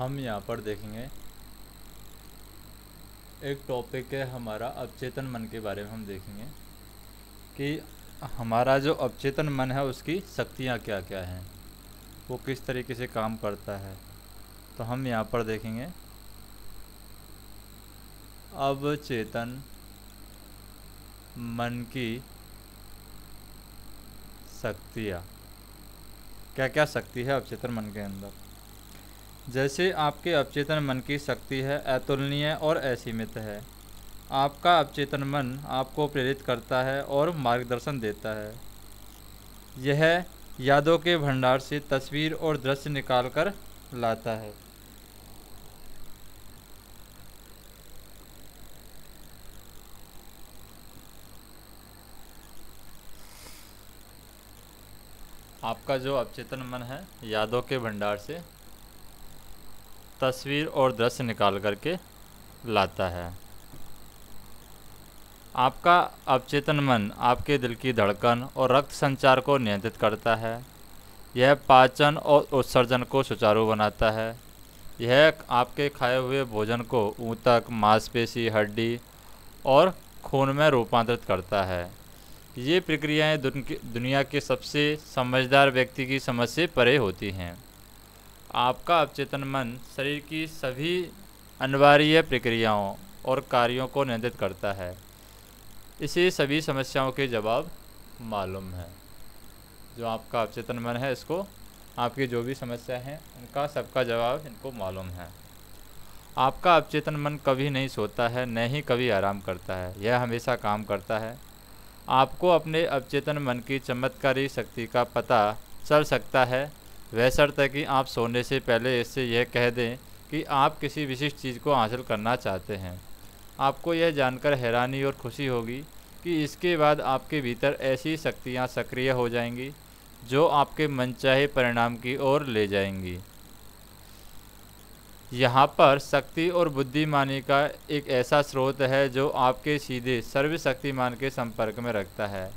हम यहाँ पर देखेंगे। एक टॉपिक है हमारा अवचेतन मन के बारे में हम देखेंगे कि हमारा जो अवचेतन मन है उसकी शक्तियाँ क्या क्या हैं? वो किस तरीके से काम करता है? तो हम यहाँ पर देखेंगे। अवचेतन मन की शक्तियाँ। क्या क्या शक्ति है अवचेतन मन के अंदर? जैसे आपके अवचेतन मन की शक्ति है, अतुलनीय और असीमित है। आपका अवचेतन मन आपको प्रेरित करता है और मार्गदर्शन देता है। यह यादों के भंडार से तस्वीर और दृश्य निकाल कर लाता है। आपका जो अवचेतन मन है, यादों के भंडार से तस्वीर और दृश्य निकाल करके लाता है। आपका अवचेतन मन आपके दिल की धड़कन और रक्त संचार को नियंत्रित करता है। यह पाचन और उत्सर्जन को सुचारू बनाता है। यह आपके खाए हुए भोजन को ऊतक, मांसपेशी, हड्डी और खून में रूपांतरित करता है। ये प्रक्रियाएँ दुनिया के सबसे समझदार व्यक्ति की समझ से परे होती हैं। आपका अवचेतन मन शरीर की सभी अनिवार्य प्रक्रियाओं और कार्यों को नियंत्रित करता है। इसे सभी समस्याओं के जवाब मालूम है। जो आपका अवचेतन मन है, इसको आपकी जो भी समस्या हैं, उनका सबका जवाब इनको मालूम है। आपका अवचेतन मन कभी नहीं सोता है, न ही कभी आराम करता है। यह हमेशा काम करता है। आपको अपने अवचेतन मन की चमत्कारी शक्ति का पता चल सकता है वह शर्त है कि आप सोने से पहले इससे यह कह दें कि आप किसी विशिष्ट चीज़ को हासिल करना चाहते हैं। आपको यह जानकर हैरानी और खुशी होगी कि इसके बाद आपके भीतर ऐसी शक्तियाँ सक्रिय हो जाएँगी, जो आपके मनचाहे परिणाम की ओर ले जाएँगी। यहाँ पर शक्ति और बुद्धिमानी का एक ऐसा स्रोत है जो आपके सीधे सर्वशक्तिमान के संपर्क में रखता है।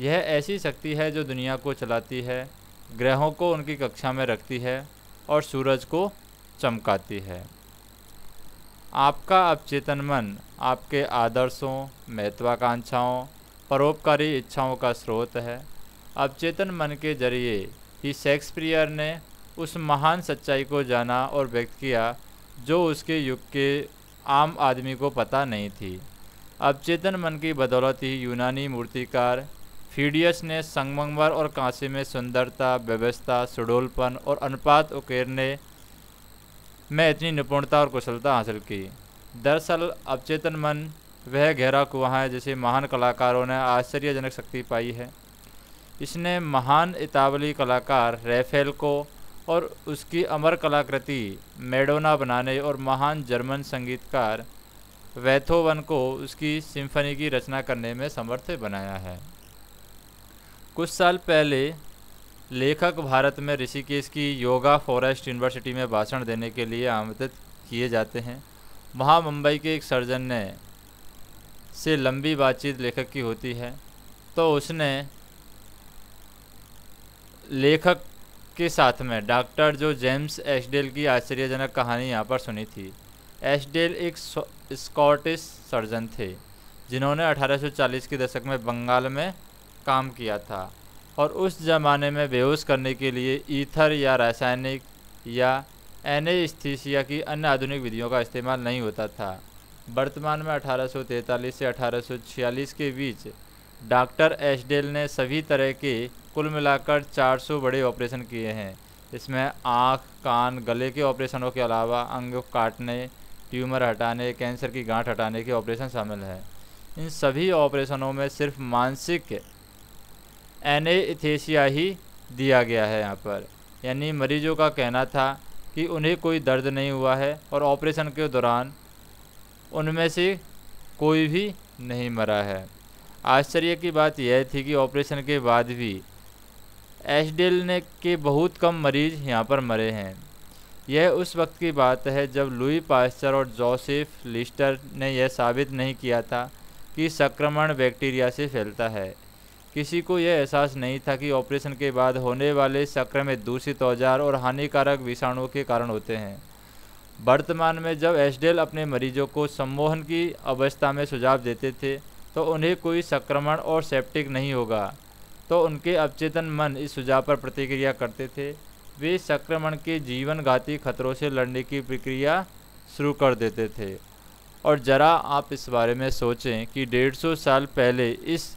यह ऐसी शक्ति है जो दुनिया को चलाती है ग्रहों को उनकी कक्षा में रखती है और सूरज को चमकाती है। आपका अवचेतन मन आपके आदर्शों, महत्वाकांक्षाओं, परोपकारी इच्छाओं का स्रोत है। अवचेतन मन के ज़रिए ही शेक्सपियर ने उस महान सच्चाई को जाना और व्यक्त किया, जो उसके युग के आम आदमी को पता नहीं थी। अब चेतन मन की बदौलत ही यूनानी मूर्तिकार फीडियस ने संगमरमर और कांसे में सुंदरता, व्यवस्था, सुडोलपन और अनुपात उकेरने में इतनी निपुणता और कुशलता हासिल की। दरअसल, अवचेतन मन वह गहरा कुआँ है जिसे महान कलाकारों ने आश्चर्यजनक शक्ति पाई है। इसने महान इतावली कलाकार रेफेल को और उसकी अमर कलाकृति मेडोना बनाने और महान जर्मन संगीतकार वैथोवन को उसकी सिम्फनी की रचना करने में समर्थ बनाया है। कुछ साल पहले, लेखक भारत में ऋषिकेश की योगा फॉरेस्ट यूनिवर्सिटी में भाषण देने के लिए आमंत्रित किए जाते हैं। वहाँ मुंबई के एक सर्जन ने, से लंबी बातचीत लेखक की होती है। तो उसने लेखक के साथ में डॉक्टर जो जेम्स एशडेल की आश्चर्यजनक कहानी यहाँ पर सुनी थी। एशडेल एक स्कॉटिश सर्जन थे, जिन्होंने 1840 के दशक में बंगाल में काम किया था और उस ज़माने में बेहोश करने के लिए ईथर या रासायनिक या एनेस्थीसिया की अन्य आधुनिक विधियों का इस्तेमाल नहीं होता था। वर्तमान में 1843 से 1846 के बीच डॉक्टर एशडेल ने सभी तरह के कुल मिलाकर 400 बड़े ऑपरेशन किए हैं। इसमें आँख, कान, गले के ऑपरेशनों के अलावा अंग काटने, ट्यूमर हटाने, कैंसर की गांठ हटाने के ऑपरेशन शामिल हैं। इन सभी ऑपरेशनों में सिर्फ़ मानसिक एनेथेसिया ही दिया गया है यहाँ पर। यानी मरीजों का कहना था कि उन्हें कोई दर्द नहीं हुआ है और ऑपरेशन के दौरान उनमें से कोई भी नहीं मरा है। आश्चर्य की बात यह थी कि ऑपरेशन के बाद भी एशडेल ने के बहुत कम मरीज़ यहाँ पर मरे हैं। यह उस वक्त की बात है जब लुई पास्चर और जोसेफ लिस्टर ने यह साबित नहीं किया था कि संक्रमण बैक्टीरिया से फैलता है। किसी को यह एहसास नहीं था कि ऑपरेशन के बाद होने वाले संक्रमित दूषित औज़ार और हानिकारक विषाणुओं के कारण होते हैं। वर्तमान में जब एसडेल अपने मरीजों को सम्मोहन की अवस्था में सुझाव देते थे तो उन्हें कोई संक्रमण और सेप्टिक नहीं होगा तो उनके अवचेतन मन इस सुझाव पर प्रतिक्रिया करते थे। वे संक्रमण के जीवन घाती खतरों से लड़ने की प्रक्रिया शुरू कर देते थे। और ज़रा आप इस बारे में सोचें कि डेढ़ सौ साल पहले इस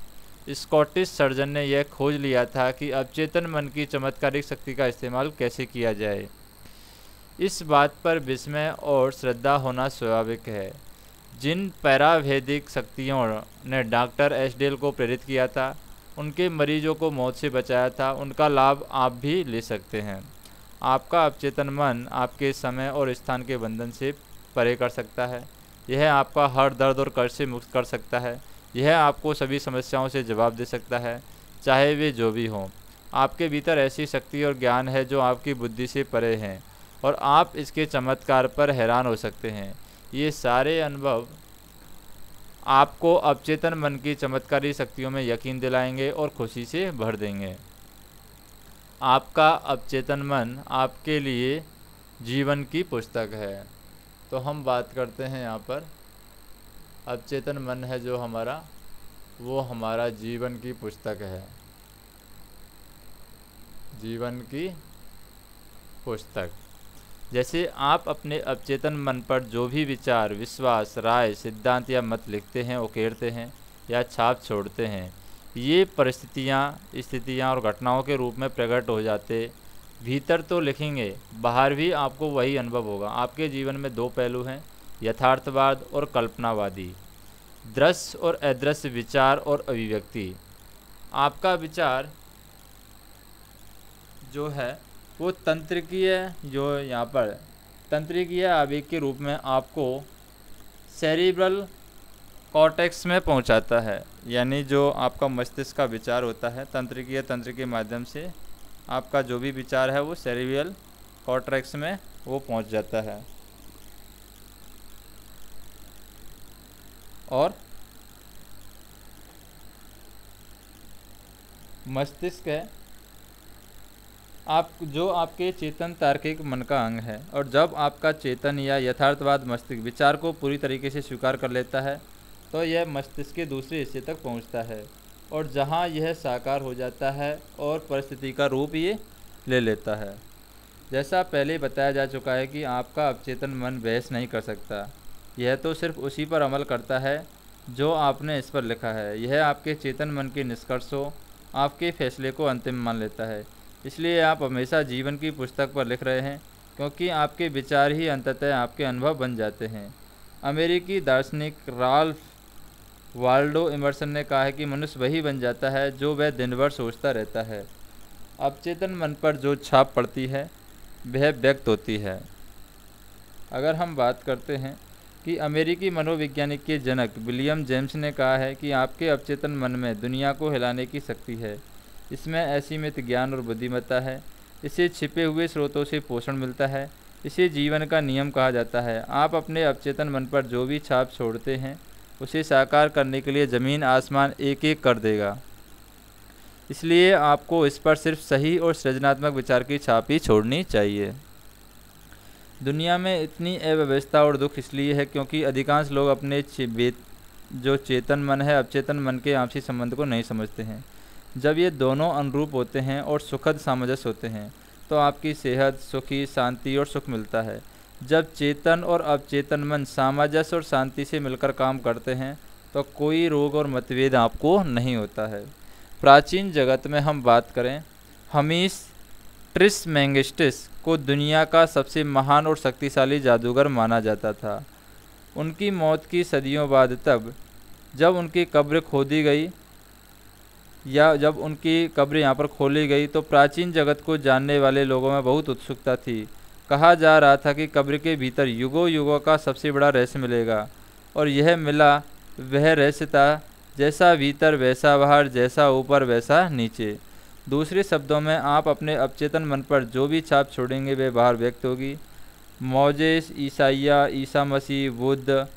स्कॉटिश सर्जन ने यह खोज लिया था कि अवचेतन मन की चमत्कारिक शक्ति का इस्तेमाल कैसे किया जाए। इस बात पर विस्मय और श्रद्धा होना स्वाभाविक है। जिन पैरावैदिक शक्तियों ने डॉक्टर एसडेल को प्रेरित किया था, उनके मरीजों को मौत से बचाया था, उनका लाभ आप भी ले सकते हैं। आपका अवचेतन मन आपके समय और स्थान के बंधन से परे कर सकता है। यह आपका हर दर्द और कर्ज से मुक्त कर सकता है। यह आपको सभी समस्याओं से जवाब दे सकता है, चाहे वे जो भी हों। आपके भीतर ऐसी शक्ति और ज्ञान है जो आपकी बुद्धि से परे हैं, और आप इसके चमत्कार पर हैरान हो सकते हैं। ये सारे अनुभव आपको अवचेतन मन की चमत्कारी शक्तियों में यकीन दिलाएँगे और खुशी से भर देंगे। आपका अवचेतन मन आपके लिए जीवन की पुस्तक है। तो हम बात करते हैं यहाँ पर। अवचेतन मन है जो हमारा, वो हमारा जीवन की पुस्तक है। जीवन की पुस्तक। जैसे आप अपने अवचेतन मन पर जो भी विचार, विश्वास, राय, सिद्धांत या मत लिखते हैं, उकेरते हैं या छाप छोड़ते हैं, ये परिस्थितियाँ, स्थितियाँ और घटनाओं के रूप में प्रकट हो जाते, भीतर तो लिखेंगे, बाहर भी आपको वही अनुभव होगा। आपके जीवन में दो पहलू हैं यथार्थवाद और कल्पनावादी, दृश्य और अदृश्य विचार और अभिव्यक्ति। आपका विचार जो है, वो तंत्रिकीय जो यहाँ पर, तंत्रिकीय आवेग के रूप में आपको सेरिब्रल कॉर्टेक्स में पहुँचाता है। यानी जो आपका मस्तिष्क का विचार होता है, तंत्रिकीय तंत्र के माध्यम से आपका जो भी विचार है, वो सेरिब्रल कॉर्टेक्स में वो पहुँच जाता है। और मस्तिष्क है। आप, जो आपके चेतन तार्किक मन का अंग है और जब आपका चेतन या यथार्थवाद मस्तिष्क विचार को पूरी तरीके से स्वीकार कर लेता है तो यह मस्तिष्क के दूसरे हिस्से तक पहुँचता है और जहाँ यह साकार हो जाता है और परिस्थिति का रूप ये ले लेता है। जैसा पहले बताया जा चुका है कि आपका अवचेतन मन बहस नहीं कर सकता। यह तो सिर्फ़ उसी पर अमल करता है जो आपने इस पर लिखा है। यह आपके चेतन मन के निष्कर्षों, आपके फैसले को अंतिम मान लेता है। इसलिए आप हमेशा जीवन की पुस्तक पर लिख रहे हैं, क्योंकि आपके विचार ही अंततः आपके अनुभव बन जाते हैं। अमेरिकी दार्शनिक राल्फ वाल्डो इमर्सन ने कहा है कि मनुष्य वही बन जाता है जो वह दिन भर सोचता रहता है। अवचेतन मन पर जो छाप पड़ती है, वह व्यक्त होती है। अगर हम बात करते हैं कि अमेरिकी मनोवैज्ञानिक के जनक विलियम जेम्स ने कहा है कि आपके अवचेतन मन में दुनिया को हिलाने की शक्ति है। इसमें असीमित ज्ञान और बुद्धिमत्ता है। इसे छिपे हुए स्रोतों से पोषण मिलता है। इसे जीवन का नियम कहा जाता है। आप अपने अवचेतन मन पर जो भी छाप छोड़ते हैं, उसे साकार करने के लिए ज़मीन, आसमान एक एक कर देगा। इसलिए आपको इस पर सिर्फ़ सही और सृजनात्मक विचार की छाप ही छोड़नी चाहिए। दुनिया में इतनी अव्यवस्था और दुख इसलिए है क्योंकि अधिकांश लोग अपने चे, जो चेतन मन है अवचेतन मन के आपसी संबंध को नहीं समझते हैं। जब ये दोनों अनुरूप होते हैं और सुखद सामंजस्य होते हैं तो आपकी सेहत सुखी शांति और सुख मिलता है। जब चेतन और अवचेतन मन सामंजस्य और शांति से मिलकर काम करते हैं तो कोई रोग और मतभेद आपको नहीं होता है। प्राचीन जगत में हम बात करें हमीस ट्रिस मैंगस्टिस को दुनिया का सबसे महान और शक्तिशाली जादूगर माना जाता था। उनकी मौत की सदियों बाद तब, जब उनकी कब्र खोदी गई या जब उनकी कब्र यहाँ पर खोली गई तो प्राचीन जगत को जानने वाले लोगों में बहुत उत्सुकता थी। कहा जा रहा था कि कब्र के भीतर युगों युगों का सबसे बड़ा रहस्य मिलेगा, और यह मिला वह रहस्य था जैसा भीतर वैसा बाहर, जैसा ऊपर वैसा नीचे। दूसरे शब्दों में, आप अपने अवचेतन मन पर जो भी छाप छोड़ेंगे वे बाहर व्यक्त होगी। मोजेस, ईसाइया, ईसा मसीह बुद्ध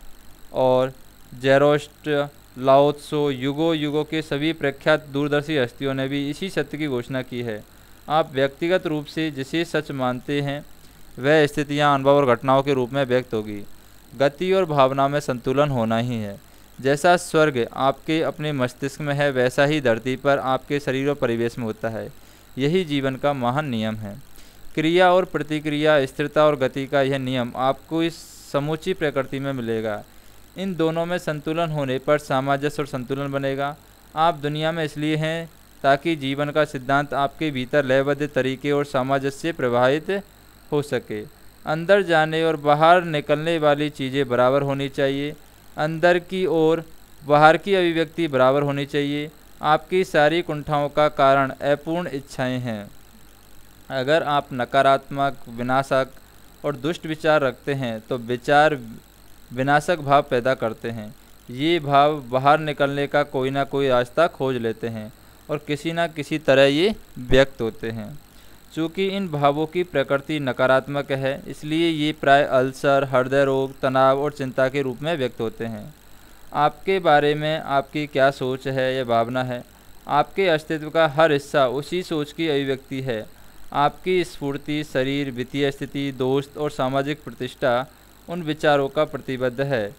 और जेरोस्ट, लाओत्सो, युगो, युगों के सभी प्रख्यात दूरदर्शी हस्तियों ने भी इसी सत्य की घोषणा की है। आप व्यक्तिगत रूप से जिसे सच मानते हैं, वह स्थितियाँ, अनुभव और घटनाओं के रूप में व्यक्त होगी। गति और भावना में संतुलन होना ही है। जैसा स्वर्ग आपके अपने मस्तिष्क में है, वैसा ही धरती पर आपके शरीर और परिवेश में होता है। यही जीवन का महान नियम है। क्रिया और प्रतिक्रिया, स्थिरता और गति का यह नियम आपको इस समूची प्रकृति में मिलेगा। इन दोनों में संतुलन होने पर सामंजस्य और संतुलन बनेगा। आप दुनिया में इसलिए हैं ताकि जीवन का सिद्धांत आपके भीतर लयबद्ध तरीके और सामंजस्य प्रभावित हो सके। अंदर जाने और बाहर निकलने वाली चीज़ें बराबर होनी चाहिए। अंदर की ओर, बाहर की अभिव्यक्ति बराबर होनी चाहिए। आपकी सारी कुंठाओं का कारण अपूर्ण इच्छाएँ हैं। अगर आप नकारात्मक, विनाशक और दुष्ट विचार रखते हैं तो विचार विनाशक भाव पैदा करते हैं। ये भाव बाहर निकलने का कोई ना कोई रास्ता खोज लेते हैं और किसी न किसी तरह ये व्यक्त होते हैं। चूँकि इन भावों की प्रकृति नकारात्मक है, इसलिए ये प्राय अल्सर, हृदय रोग, तनाव और चिंता के रूप में व्यक्त होते हैं। आपके बारे में आपकी क्या सोच है या भावना है? आपके अस्तित्व का हर हिस्सा उसी सोच की अभिव्यक्ति है। आपकी स्फूर्ति, शरीर, वित्तीय स्थिति, दोस्त और सामाजिक प्रतिष्ठा, उन विचारों का प्रतिबद्ध है,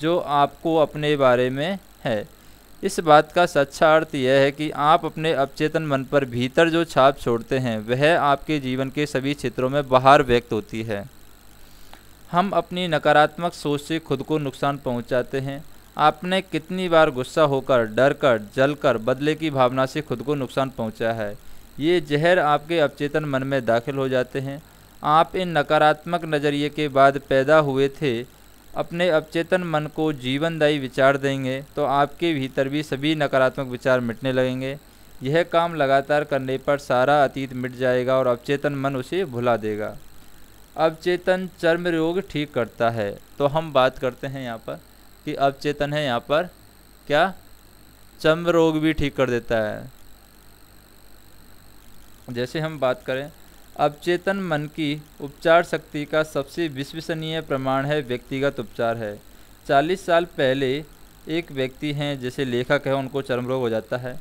जो आपको अपने बारे में है। इस बात का सच्चा अर्थ यह है कि आप अपने अवचेतन मन पर भीतर जो छाप छोड़ते हैं, वह आपके जीवन के सभी क्षेत्रों में बाहर व्यक्त होती है। हम अपनी नकारात्मक सोच से खुद को नुकसान पहुंचाते हैं। आपने कितनी बार गुस्सा होकर डर कर जल कर बदले की भावना से खुद को नुकसान पहुँचा है, ये जहर आपके अवचेतन मन में दाखिल हो जाते हैं। आप इन नकारात्मक नज़रिए के बाद पैदा हुए थे अपने अवचेतन मन को जीवनदायी विचार देंगे तो आपके भीतर भी सभी नकारात्मक विचार मिटने लगेंगे। यह काम लगातार करने पर सारा अतीत मिट जाएगा और अवचेतन मन उसे भुला देगा। अवचेतन चर्म रोग ठीक करता है। तो हम बात करते हैं यहाँ पर कि अवचेतन है यहाँ पर, क्या? चर्म रोग भी ठीक कर देता है। जैसे हम बात करें अवचेतन मन की उपचार शक्ति का सबसे विश्वसनीय प्रमाण है व्यक्तिगत उपचार है। 40 साल पहले एक व्यक्ति हैं जैसे लेखक है, उनको चर्म रोग हो जाता है।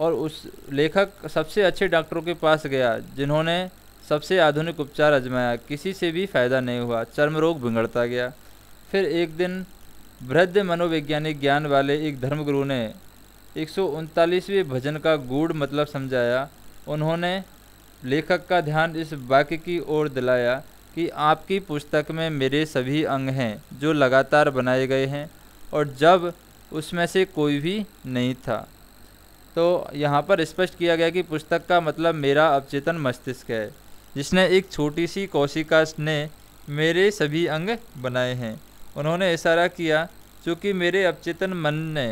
और उस लेखक सबसे अच्छे डॉक्टरों के पास गया, जिन्होंने सबसे आधुनिक उपचार आजमाया। किसी से भी फ़ायदा नहीं हुआ, चर्म रोग बिगड़ता गया। फिर एक दिन वृद्ध मनोवैज्ञानिक ज्ञान वाले एक धर्मगुरु ने एक भजन का गूढ़ मतलब समझाया। उन्होंने लेखक का ध्यान इस वाक्य की ओर दिलाया कि आपकी पुस्तक में मेरे सभी अंग हैं, जो लगातार बनाए गए हैं, और जब उसमें से कोई भी नहीं था। तो यहाँ पर स्पष्ट किया गया कि पुस्तक का मतलब मेरा अवचेतन मस्तिष्क है, जिसने एक छोटी सी कोशिका ने मेरे सभी अंग बनाए हैं। उन्होंने इशारा किया चूँकि मेरे अवचेतन मन ने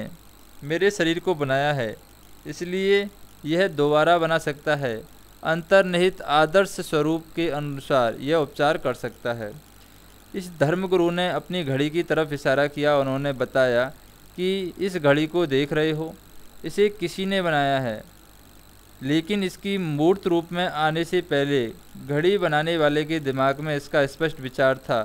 मेरे शरीर को बनाया है, इसलिए यह दोबारा बना सकता है। अंतर्निहित आदर्श स्वरूप के अनुसार यह उपचार कर सकता है। इस धर्मगुरु ने अपनी घड़ी की तरफ़ इशारा किया। उन्होंने बताया कि इस घड़ी को देख रहे हो, इसे किसी ने बनाया है। लेकिन इसकी मूर्त रूप में आने से पहले घड़ी बनाने वाले के दिमाग में इसका स्पष्ट विचार था।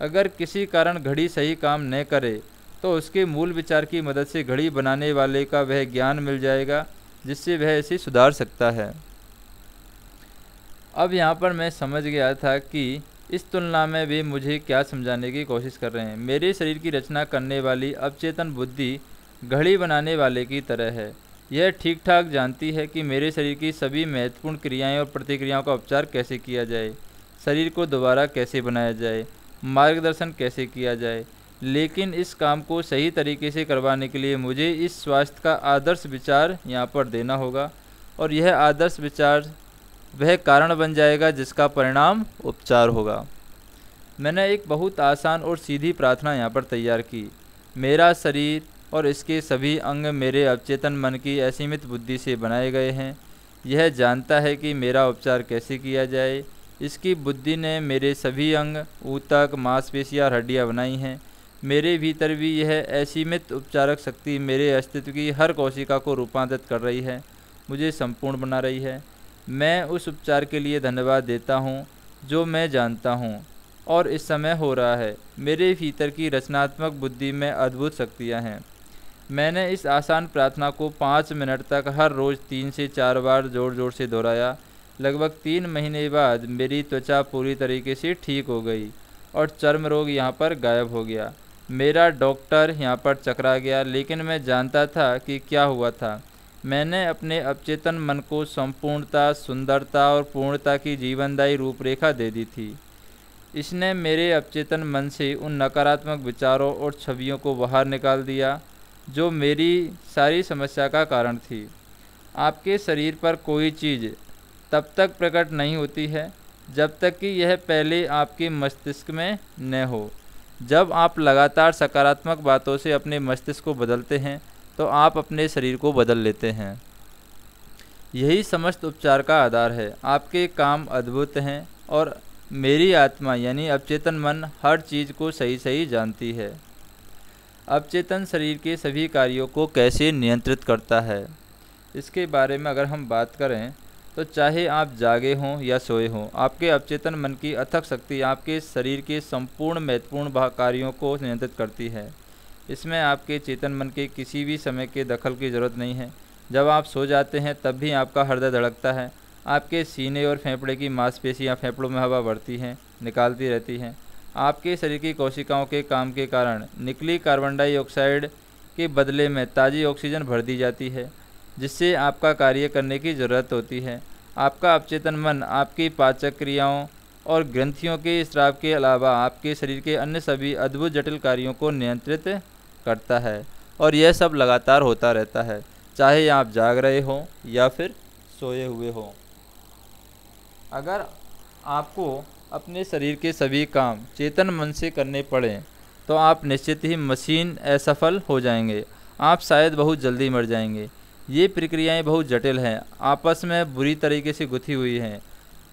अगर किसी कारण घड़ी सही काम न करे तो उसके मूल विचार की मदद से घड़ी बनाने वाले का वह ज्ञान मिल जाएगा, जिससे वह इसे सुधार सकता है। अब यहाँ पर मैं समझ गया था कि इस तुलना में वे मुझे क्या समझाने की कोशिश कर रहे हैं। मेरे शरीर की रचना करने वाली अवचेतन बुद्धि घड़ी बनाने वाले की तरह है। यह ठीक ठाक जानती है कि मेरे शरीर की सभी महत्वपूर्ण क्रियाएँ और प्रतिक्रियाओं का उपचार कैसे किया जाए, शरीर को दोबारा कैसे बनाया जाए, मार्गदर्शन कैसे किया जाए। लेकिन इस काम को सही तरीके से करवाने के लिए मुझे इस स्वास्थ्य का आदर्श विचार यहाँ पर देना होगा और यह आदर्श विचार वह कारण बन जाएगा जिसका परिणाम उपचार होगा। मैंने एक बहुत आसान और सीधी प्रार्थना यहाँ पर तैयार की। मेरा शरीर और इसके सभी अंग मेरे अवचेतन मन की असीमित बुद्धि से बनाए गए हैं। यह जानता है कि मेरा उपचार कैसे किया जाए। इसकी बुद्धि ने मेरे सभी अंग, ऊतक मांसपेशियाँ हड्डियाँ बनाई हैं। मेरे भीतर भी यह असीमित उपचारक शक्ति मेरे अस्तित्व की हर कोशिका को रूपांतरित कर रही है। मुझे संपूर्ण बना रही है। मैं उस उपचार के लिए धन्यवाद देता हूँ, जो मैं जानता हूँ। और इस समय हो रहा है। मेरे भीतर की रचनात्मक बुद्धि में अद्भुत शक्तियाँ हैं। मैंने इस आसान प्रार्थना को पाँच मिनट तक हर रोज़ तीन से चार बार ज़ोर ज़ोर से दोहराया। लगभग तीन महीने बाद मेरी त्वचा पूरी तरीके से ठीक हो गई और चर्म रोग यहाँ पर गायब हो गया। मेरा डॉक्टर यहाँ पर चकरा गया, लेकिन मैं जानता था कि क्या हुआ था। मैंने अपने अवचेतन मन को संपूर्णता, सुंदरता और पूर्णता की जीवनदायी रूपरेखा दे दी थी। इसने मेरे अवचेतन मन से उन नकारात्मक विचारों और छवियों को बाहर निकाल दिया, जो मेरी सारी समस्या का कारण थी। आपके शरीर पर कोई चीज़ तब तक प्रकट नहीं होती है, जब तक कि यह पहले आपके मस्तिष्क में न हो। जब आप लगातार सकारात्मक बातों से अपने मस्तिष्क को बदलते हैं तो आप अपने शरीर को बदल लेते हैं। यही समस्त उपचार का आधार है। आपके काम अद्भुत हैं और मेरी आत्मा यानी अवचेतन मन हर चीज़ को सही सही जानती है। अवचेतन शरीर के सभी कार्यों को कैसे नियंत्रित करता है? इसके बारे में अगर हम बात करें तो चाहे आप जागे हों या सोए हों, आपके अवचेतन मन की अथक शक्ति आपके शरीर के संपूर्ण महत्वपूर्ण कार्यों को नियंत्रित करती है। इसमें आपके चेतन मन के किसी भी समय के दखल की ज़रूरत नहीं है। जब आप सो जाते हैं, तब भी आपका हृदय धड़कता है। आपके सीने और फेफड़े की मांसपेशियाँ फेफड़ों में हवा बढ़ती हैं, निकालती रहती हैं। आपके शरीर की कोशिकाओं के काम के कारण निकली कार्बन डाइऑक्साइड के बदले में ताज़ी ऑक्सीजन भर दी जाती है, जिससे आपका कार्य करने की ज़रूरत होती है। आपका अवचेतन मन आपकी पाचक क्रियाओं और ग्रंथियों के स्राव के अलावा आपके शरीर के अन्य सभी अद्भुत जटिल कार्यों को नियंत्रित करता है और यह सब लगातार होता रहता है, चाहे आप जाग रहे हों या फिर सोए हुए हों। अगर आपको अपने शरीर के सभी काम चेतन मन से करने पड़ें तो आप निश्चित ही मशीन असफल हो जाएँगे। आप शायद बहुत जल्दी मर जाएँगे। ये प्रक्रियाएँ बहुत जटिल हैं। आपस में बुरी तरीके से गुथी हुई हैं।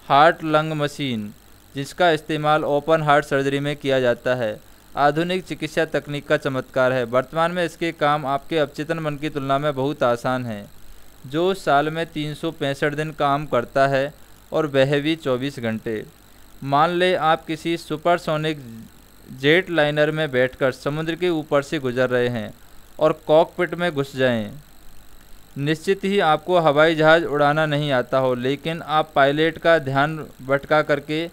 हार्ट लंग मशीन, जिसका इस्तेमाल ओपन हार्ट सर्जरी में किया जाता है आधुनिक चिकित्सा तकनीक का चमत्कार है। वर्तमान में इसके काम आपके अवचेतन मन की तुलना में बहुत आसान है। जो साल में तीन सौ पैंसठ दिन काम करता है और वह भी 24 घंटे। मान ले आप किसी सुपरसोनिक जेट लाइनर में बैठकर समुद्र के ऊपर से गुजर रहे हैं और कॉकपिट में घुस जाएँ। निश्चित ही आपको हवाई जहाज़ उड़ाना नहीं आता हो, लेकिन आप पायलट का ध्यान भटका करके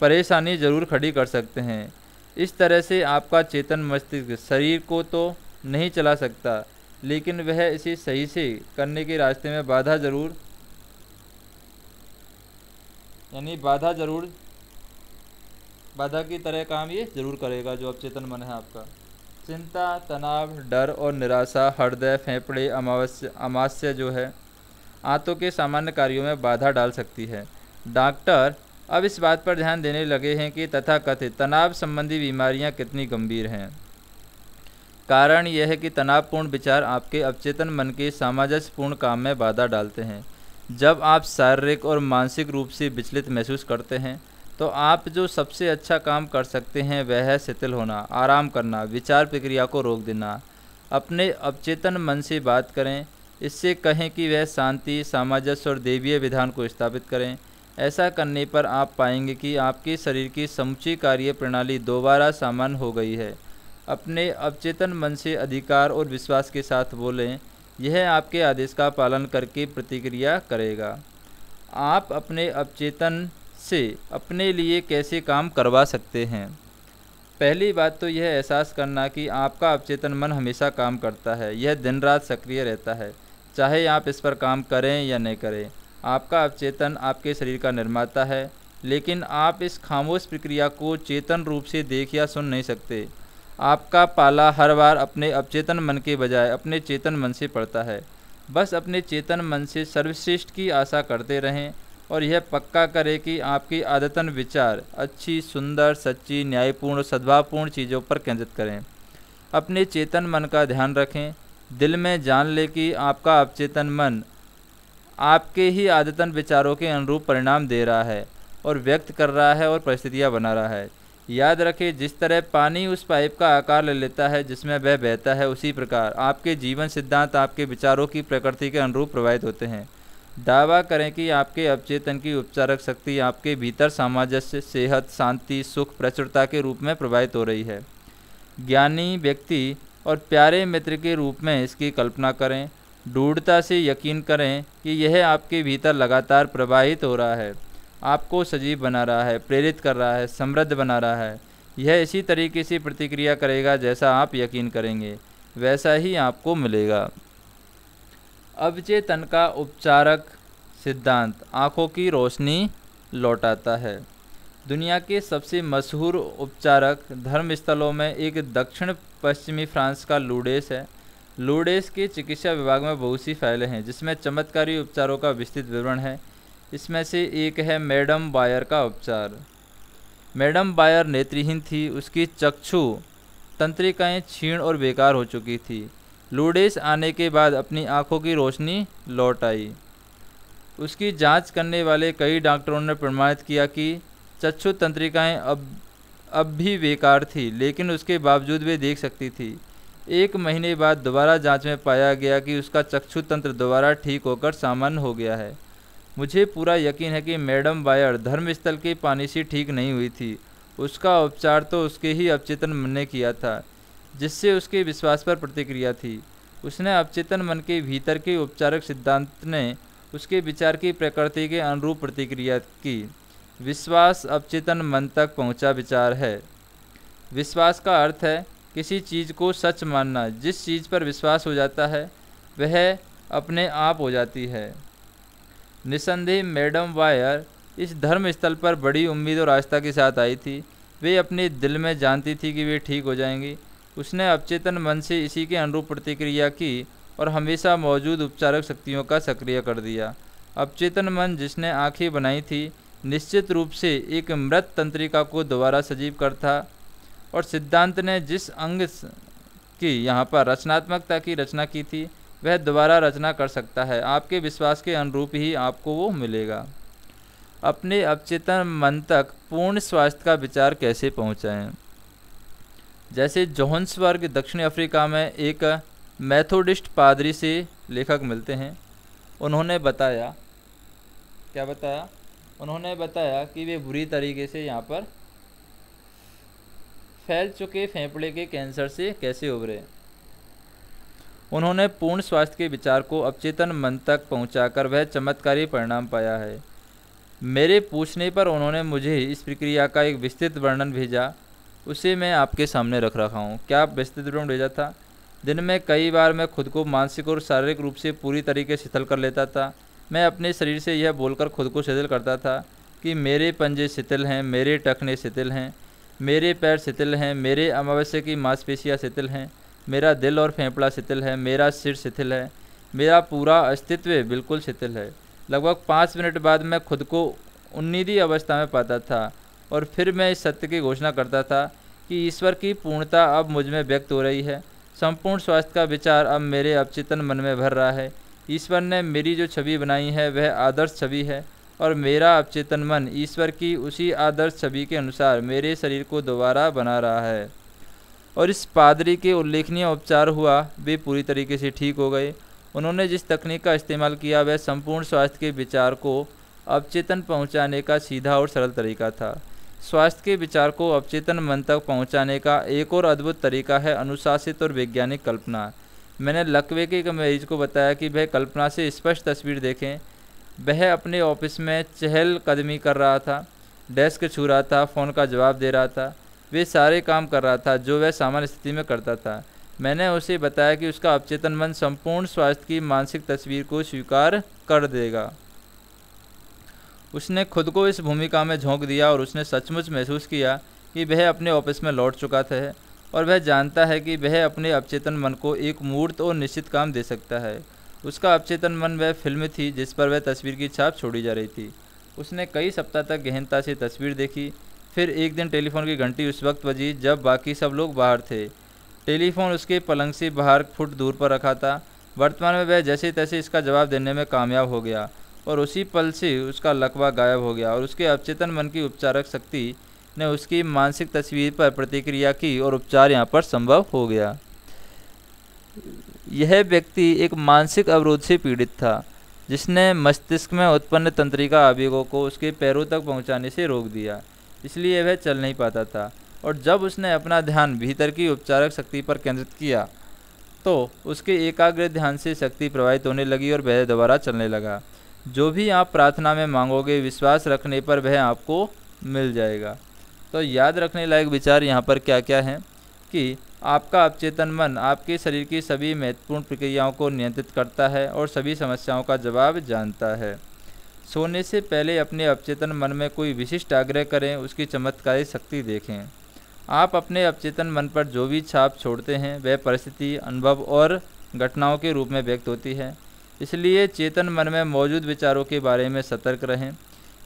परेशानी ज़रूर खड़ी कर सकते हैं। इस तरह से आपका चेतन मस्तिष्क शरीर को तो नहीं चला सकता, लेकिन वह इसे सही से करने के रास्ते में बाधा ज़रूर यानी बाधा ज़रूर बाधा की तरह काम ये ज़रूर करेगा जो अब मन है आपका। चिंता, तनाव, डर और निराशा, हृदय, फेफड़े, अमावस्या अमावस्या जो है, आंतों के सामान्य कार्यों में बाधा डाल सकती है। डॉक्टर अब इस बात पर ध्यान देने लगे हैं कि तथाकथित तनाव संबंधी बीमारियाँ कितनी गंभीर हैं। कारण यह है कि तनावपूर्ण विचार आपके अवचेतन मन के सामंजस्यपूर्ण काम में बाधा डालते हैं। जब आप शारीरिक और मानसिक रूप से विचलित महसूस करते हैं तो आप जो सबसे अच्छा काम कर सकते हैं वह है शिथिल होना, आराम करना, विचार प्रक्रिया को रोक देना। अपने अवचेतन मन से बात करें, इससे कहें कि वह शांति, सामंजस्य और देवीय विधान को स्थापित करें। ऐसा करने पर आप पाएँगे कि आपके शरीर की समुची कार्य प्रणाली दोबारा सामान्य हो गई है। अपने अवचेतन मन से अधिकार और विश्वास के साथ बोलें, यह आपके आदेश का पालन करके प्रतिक्रिया करेगा। आप अपने अवचेतन से अपने लिए कैसे काम करवा सकते हैं? पहली बात तो यह एहसास करना कि आपका अवचेतन मन हमेशा काम करता है, यह दिन रात सक्रिय रहता है, चाहे आप इस पर काम करें या नहीं करें। आपका अवचेतन आपके शरीर का निर्माता है, लेकिन आप इस खामोश प्रक्रिया को चेतन रूप से देख या सुन नहीं सकते। आपका पाला हर बार अपने अवचेतन मन के बजाय अपने चेतन मन से पड़ता है। बस अपने चेतन मन से सर्वश्रेष्ठ की आशा करते रहें और यह पक्का करें कि आपकी आदतन विचार अच्छी, सुंदर, सच्ची, न्यायपूर्ण और सद्भावपूर्ण चीज़ों पर केंद्रित करें। अपने चेतन मन का ध्यान रखें। दिल में जान लें कि आपका अवचेतन मन आपके ही आदतन विचारों के अनुरूप परिणाम दे रहा है और व्यक्त कर रहा है और परिस्थितियाँ बना रहा है। याद रखें, जिस तरह पानी उस पाइप का आकार ले लेता है, जिसमें वह बहता है, उसी प्रकार आपके जीवन सिद्धांत आपके विचारों की प्रकृति के अनुरूप प्रभावित होते हैं। दावा करें कि आपके अवचेतन की उपचारक शक्ति आपके भीतर सामंजस्य, सेहत, शांति, सुख, प्रचुरता के रूप में प्रभावित हो रही है। ज्ञानी व्यक्ति और प्यारे मित्र के रूप में इसकी कल्पना करें। दृढ़ता से यकीन करें कि यह आपके भीतर लगातार प्रवाहित हो रहा है। आपको सजीव बना रहा है, प्रेरित कर रहा है, समृद्ध बना रहा है। यह इसी तरीके से प्रतिक्रिया करेगा जैसा आप यकीन करेंगे, वैसा ही आपको मिलेगा। अवचेतन का उपचारक सिद्धांत, आँखों की रोशनी लौटाता है। दुनिया के सबसे मशहूर उपचारक धर्मस्थलों में एक दक्षिण पश्चिमी फ्रांस का लूडेस है। लूडेस के चिकित्सा विभाग में बहुत सी फाइलें हैं, जिसमें चमत्कारी उपचारों का विस्तृत विवरण है। इसमें से एक है मैडम बायर का उपचार। मैडम बायर नेत्रहीन थी, उसकी चक्षु तंत्रिकाएँ क्षीण और बेकार हो चुकी थी। लूडेस आने के बाद अपनी आँखों की रोशनी लौट आई। उसकी जाँच करने वाले कई डॉक्टरों ने प्रमाणित किया कि चक्षु तंत्रिकाएँ अब अब भी बेकार थी, लेकिन उसके बावजूद वे देख सकती थी। एक महीने बाद दोबारा जाँच में पाया गया कि उसका चक्षु तंत्र दोबारा ठीक होकर सामान्य हो गया है। मुझे पूरा यकीन है कि मैडम बायर धर्मस्थल के पानी से ठीक नहीं हुई थी। उसका उपचार तो उसके ही अवचेतन मन ने किया था, जिससे उसके विश्वास पर प्रतिक्रिया थी। उसने अवचेतन मन के भीतर के उपचारक सिद्धांत ने उसके विचार की प्रकृति के अनुरूप प्रतिक्रिया की। विश्वास अवचेतन मन तक पहुँचा विचार है। विश्वास का अर्थ है किसी चीज़ को सच मानना, जिस चीज़ पर विश्वास हो जाता है, वह अपने आप हो जाती है। निसंदेह मैडम वायर इस धर्म स्थल पर बड़ी उम्मीद और आस्था के साथ आई थी। वे अपने दिल में जानती थी कि वे ठीक हो जाएँगी। उसने अवचेतन मन से इसी के अनुरूप प्रतिक्रिया की और हमेशा मौजूद उपचारक शक्तियों का सक्रिय कर दिया। अवचेतन मन जिसने आँखें बनाई थी, निश्चित रूप से एक मृत तंत्रिका को दोबारा सजीव कर था। और सिद्धांत ने जिस अंग की यहाँ पर रचनात्मकता की रचना की थी, वह दोबारा रचना कर सकता है। आपके विश्वास के अनुरूप ही आपको वो मिलेगा। अपने अवचेतन मन तक पूर्ण स्वास्थ्य का विचार कैसे पहुँचाएँ? जैसे जोहन्सबर्ग दक्षिण अफ्रीका में एक मैथोडिस्ट पादरी से लेखक मिलते हैं। उन्होंने बताया, क्या बताया? उन्होंने बताया कि वे बुरी तरीके से यहाँ पर फैल चुके फेफड़े के कैंसर से कैसे उभरे? उन्होंने पूर्ण स्वास्थ्य के विचार को अवचेतन मन तक पहुंचाकर वह चमत्कारी परिणाम पाया है। मेरे पूछने पर उन्होंने मुझे इस प्रक्रिया का एक विस्तृत वर्णन भेजा। उसे मैं आपके सामने रख रखा हूँ। क्या विस्तृत विवरण भेजा था? दिन में कई बार मैं खुद को मानसिक और शारीरिक रूप से पूरी तरीके से शिथिल कर लेता था। मैं अपने शरीर से यह बोलकर खुद को शिथिल करता था कि मेरे पंजे शिथिल हैं, मेरे टखने शिथिल हैं मेरे पैर शिथिल हैं, मेरे अमावस्या की मांसपेशियाँ शिथिल हैं, मेरा दिल और फेफड़ा शिथिल है, मेरा सिर शिथिल है, मेरा पूरा अस्तित्व बिल्कुल शिथिल है। लगभग पाँच मिनट बाद मैं खुद को उन्नीदी अवस्था में पाता था और फिर मैं इस सत्य की घोषणा करता था कि ईश्वर की पूर्णता अब मुझमें व्यक्त हो रही है। संपूर्ण स्वास्थ्य का विचार अब मेरे अवचेतन मन में भर रहा है। ईश्वर ने मेरी जो छवि बनाई है, वह आदर्श छवि है। और मेरा अवचेतन मन ईश्वर की उसी आदर्श छवि के अनुसार मेरे शरीर को दोबारा बना रहा है। और इस पादरी के उल्लेखनीय उपचार हुआ, वे पूरी तरीके से ठीक हो गए। उन्होंने जिस तकनीक का इस्तेमाल किया, वह संपूर्ण स्वास्थ्य के विचार को अवचेतन पहुँचाने का सीधा और सरल तरीका था। स्वास्थ्य के विचार को अवचेतन मन तक पहुँचाने का एक और अद्भुत तरीका है अनुशासित और वैज्ञानिक कल्पना। मैंने लकवे के एक मरीज़ को बताया कि वह कल्पना से स्पष्ट तस्वीर देखें। वह अपने ऑफ़िस में चहल कदमी कर रहा था, डेस्क छू रहा था, फ़ोन का जवाब दे रहा था। वे सारे काम कर रहा था, जो वह सामान्य स्थिति में करता था। मैंने उसे बताया कि उसका अवचेतन मन संपूर्ण स्वास्थ्य की मानसिक तस्वीर को स्वीकार कर देगा। उसने खुद को इस भूमिका में झोंक दिया और उसने सचमुच महसूस किया कि वह अपने ऑफ़िस में लौट चुका था और वह जानता है कि वह अपने अवचेतन मन को एक मूर्त और निश्चित काम दे सकता है। उसका अवचेतन मन वह फ़िल्म थी जिस पर वह तस्वीर की छाप छोड़ी जा रही थी। उसने कई सप्ताह तक गहनता से तस्वीर देखी, फिर एक दिन टेलीफोन की घंटी उस वक्त बजी जब बाकी सब लोग बाहर थे। टेलीफोन उसके पलंग से बाहर फुट दूर पर रखा था। वर्तमान में वह जैसे तैसे इसका जवाब देने में कामयाब हो गया और उसी पल से उसका लकवा गायब हो गया और उसके अवचेतन मन की उपचारक शक्ति ने उसकी मानसिक तस्वीर पर प्रतिक्रिया की और उपचार यहाँ पर संभव हो गया। यह व्यक्ति एक मानसिक अवरोध से पीड़ित था, जिसने मस्तिष्क में उत्पन्न तंत्रिका आवेगों को उसके पैरों तक पहुँचाने से रोक दिया, इसलिए वह चल नहीं पाता था। और जब उसने अपना ध्यान भीतर की उपचारक शक्ति पर केंद्रित किया तो उसके एकाग्र ध्यान से शक्ति प्रवाहित होने लगी और वह दोबारा चलने लगा। जो भी आप प्रार्थना में मांगोगे, विश्वास रखने पर वह आपको मिल जाएगा। तो याद रखने लायक विचार यहाँ पर क्या क्या है? कि आपका अवचेतन मन आपके शरीर की सभी महत्वपूर्ण प्रक्रियाओं को नियंत्रित करता है और सभी समस्याओं का जवाब जानता है। सोने से पहले अपने अवचेतन मन में कोई विशिष्ट आग्रह करें, उसकी चमत्कारी शक्ति देखें। आप अपने अवचेतन मन पर जो भी छाप छोड़ते हैं, वह परिस्थिति, अनुभव और घटनाओं के रूप में व्यक्त होती है। इसलिए चेतन मन में मौजूद विचारों के बारे में सतर्क रहें।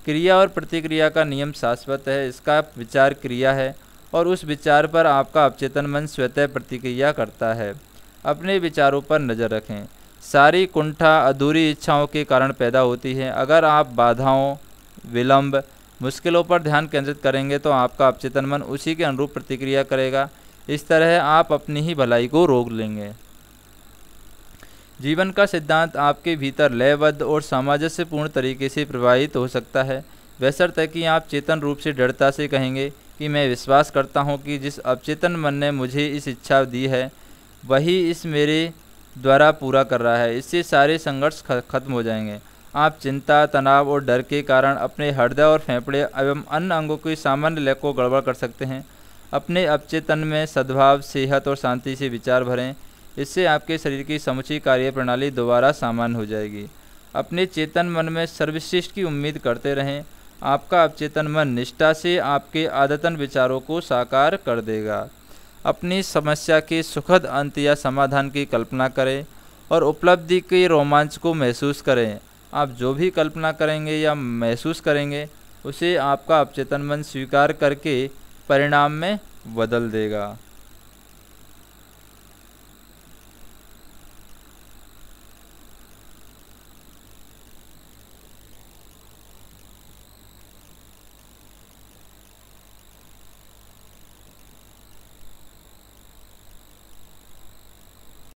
क्रिया और प्रतिक्रिया का नियम शाश्वत है, इसका विचार क्रिया है और उस विचार पर आपका अवचेतन मन स्वतः प्रतिक्रिया करता है। अपने विचारों पर नज़र रखें। सारी कुंठा, अधूरी इच्छाओं के कारण पैदा होती है। अगर आप बाधाओं, विलंब, मुश्किलों पर ध्यान केंद्रित करेंगे तो आपका अवचेतन मन उसी के अनुरूप प्रतिक्रिया करेगा। इस तरह आप अपनी ही भलाई को रोक लेंगे। जीवन का सिद्धांत आपके भीतर लयबद्ध और सामंजस्यपूर्ण तरीके से प्रभावित हो सकता है। वैसर कि आप चेतन रूप से दृढ़ता से कहेंगे कि मैं विश्वास करता हूँ कि जिस अवचेतन मन ने मुझे इस इच्छा दी है, वही इस मेरे द्वारा पूरा कर रहा है। इससे सारे संघर्ष खत्म हो जाएँगे। आप चिंता, तनाव और डर के कारण अपने हृदय और फेफड़े एवं अन्य अंगों की सामान्य लय को गड़बड़ कर सकते हैं। अपने अवचेतन में सद्भाव, सेहत और शांति से विचार भरें। इससे आपके शरीर की समुची कार्य प्रणाली दोबारा सामान्य हो जाएगी। अपने चेतन मन में सर्वश्रेष्ठ की उम्मीद करते रहें। आपका अवचेतन मन निष्ठा से आपके आदतन विचारों को साकार कर देगा। अपनी समस्या के सुखद अंत या समाधान की कल्पना करें और उपलब्धि के रोमांच को महसूस करें। आप जो भी कल्पना करेंगे या महसूस करेंगे, उसे आपका अवचेतन मन स्वीकार करके परिणाम में बदल देगा।